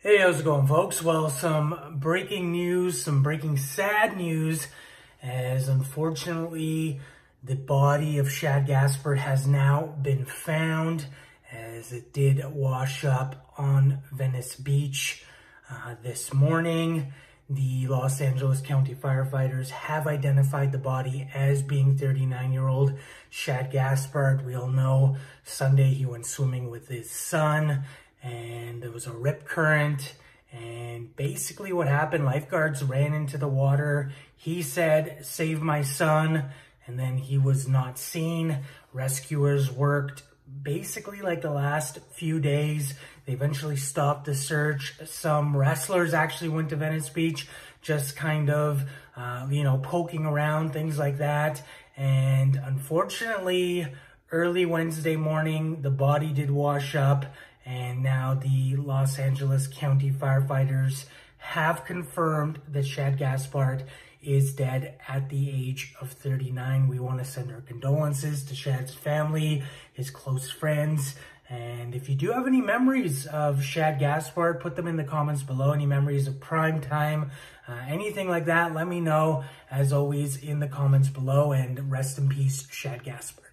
Hey, how's it going, folks? Well, some breaking news, some breaking sad news, as unfortunately the body of Shad Gaspard has now been found, as it did wash up on Venice Beach uh, this morning. The Los Angeles County firefighters have identified the body as being 39-year-old Shad Gaspard. We all know Sunday he went swimming with his son and was a rip current. And basically what happened, lifeguards ran into the water. He said, save my son. And then he was not seen. Rescuers worked basically like the last few days. They eventually stopped the search. Some wrestlers actually went to Venice Beach, just kind of, uh, you know, poking around, things like that. And unfortunately, early Wednesday morning, the body did wash up and now the Los Angeles County firefighters have confirmed that Shad Gaspard is dead at the age of 39. We want to send our condolences to Shad's family, his close friends, and if you do have any memories of Shad Gaspard, put them in the comments below. Any memories of Cryme Tyme, uh, anything like that, let me know, as always, in the comments below. And rest in peace, Shad Gaspard.